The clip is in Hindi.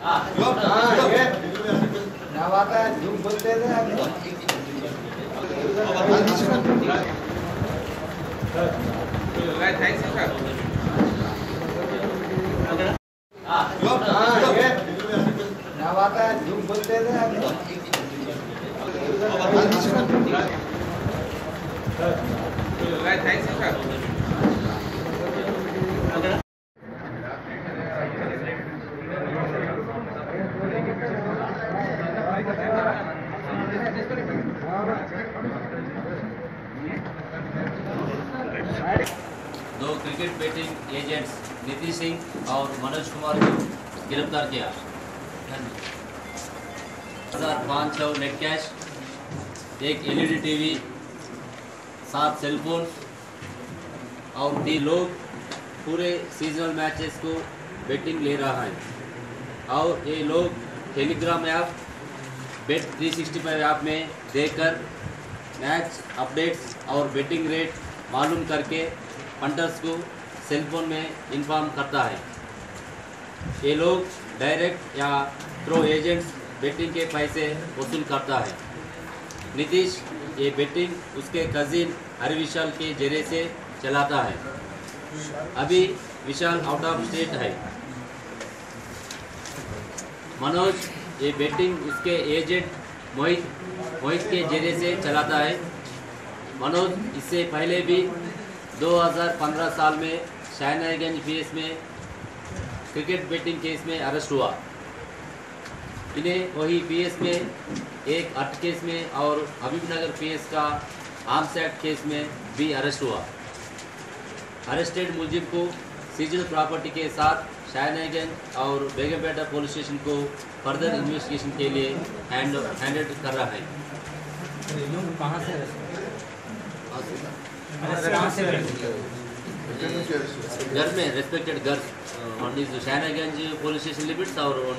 दो क्रिकेट बैटिंग एजेंट्स नीति सिंह और मनोज कुमार को गिरफ़्तार किया। हज़ार पाँच सौ नेट कैश एक एलईडी टीवी, सात सेलफोन और तीन लोग पूरे सीजनल मैचेस को बेटिंग ले रहा है। और ये लोग टेलीग्राम ऐप, बेट 365 ऐप में देकर मैच अपडेट्स और बेटिंग रेट मालूम करके फंडर्स को सेलफोन में इन्फॉर्म करता है। ये लोग डायरेक्ट या थ्रो एजेंट्स बेटिंग के पैसे वसूल करता है। नीतीश ये बेटिंग उसके कजिन हरि विशाल के ज़रिए से चलाता है। अभी विशाल आउट ऑफ़ स्टेट है। मनोज ये बेटिंग उसके एजेंट मोहित मोहित के ज़रिए से चलाता है। मनोज इससे पहले भी 2015 साल में शाहनागंज पीएस में क्रिकेट बेटिंग केस में अरेस्ट हुआ। इन्हें वही पीएस में एक अर्थ केस में और हबीबनगर पीएस का आर्म्स एक्ट केस में भी अरेस्ट हुआ। अरेस्टेड मुलजिम को सीजनल प्रॉपर्टी के साथ शाहनागंज और बेगमपेटा पुलिस स्टेशन को फर्दर इन्वेस्टिगेशन के लिए हैंड हैंडेड कर रहा है। कहाँ से कहाँ से घर में रेस्पेक्टेड घर one is Shahnaganj police station limits और वन